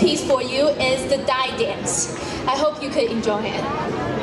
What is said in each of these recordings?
piece for you is the Die Dance. I hope you could enjoy it.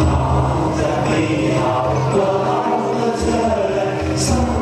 好在你好过了这两三